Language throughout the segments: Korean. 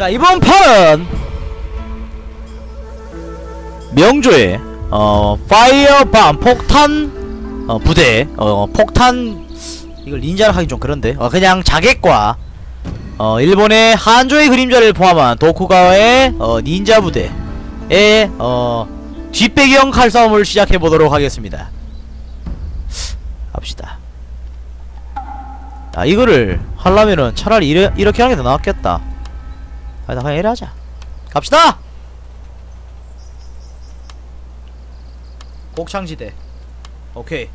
자 이번 판은 명조의 어 파이어밤 폭탄 어 부대 어 폭탄 이걸 닌자를 하긴 좀 그런데 어 그냥 자객과 어 일본의 한조의 그림자를 포함한 도쿠가와의 어 닌자 부대의 어 뒷배경 칼싸움을 시작해 보도록 하겠습니다. 갑시다. 아 이거를 하려면은 차라리 이래, 이렇게 하는 게 더 낫겠다. 아, 나 그냥 이래 하자. 갑시다! 곡창지대. 오케이.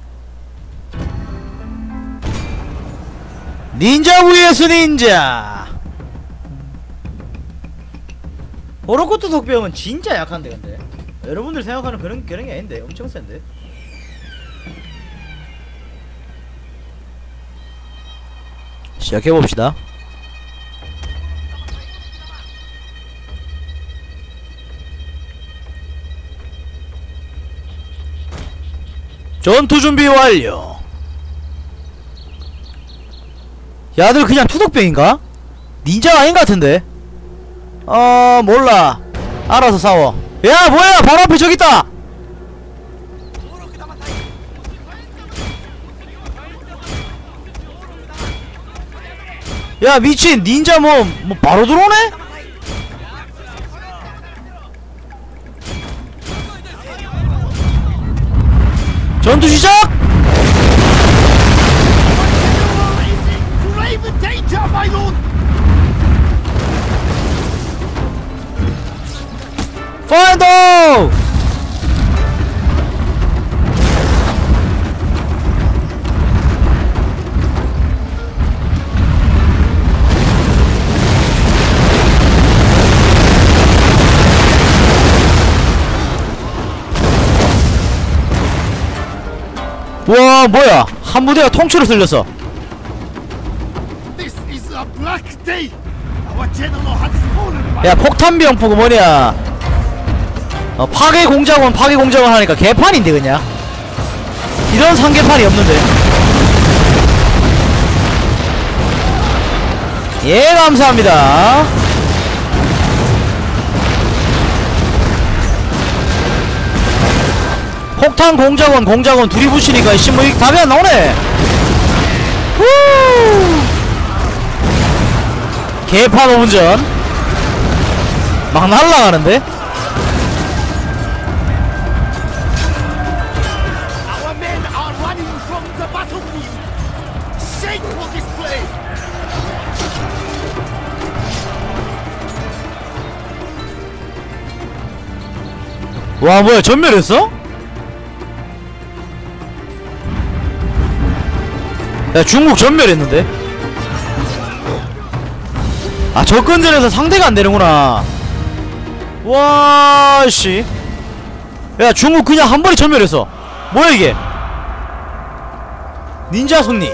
닌자 vs 닌자! 오로코트 속병은 진짜 약한데, 근데. 여러분들 생각하는 그런, 그런 게 아닌데. 엄청 센데. 시작해봅시다. 전투 준비 완료. 야들 그냥 투독병인가? 닌자 아닌 것 같은데? 어 몰라. 알아서 싸워. 야 뭐야 바로 앞에 저기 있다. 야 미친 닌자 뭐, 뭐 바로 들어오네? 전투 시작! Grave danger, my lord! 파인더! 와 뭐야? 한 부대가 통째로 쓸렸어 야 폭탄병 보고 뭐냐? 어, 파괴 공작원 파괴 공작원 하니까 개판인데 그냥. 이런 상계판이 없는데. 예 감사합니다 폭탄 공작원 공작원 둘이 붙이니까 이씨 뭐 답이 안 나오네 후 개판 5분 전 막 날라가는데! 와 뭐야 전멸했어? 야 중국 전멸했는데? 아 접근전에서 상대가 안되는구나. 와씨. 야 중국 그냥 한 번에 전멸했어. 뭐야 이게? 닌자 손니